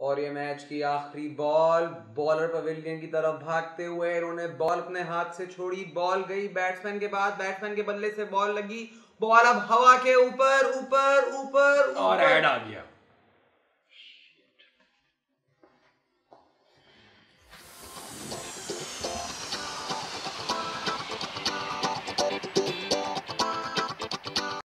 और ये मैच की आखिरी बॉल बॉलर पवेलियन की तरफ़ भागते हुए इन्होंने बॉल अपने हाथ से छोड़ी बॉल गई बैट्समैन के बाद बैट्समैन के बल्ले से बॉल लगी बॉल अब हवा के ऊपर ऊपर ऊपर और ऊपर। ऐड आ गया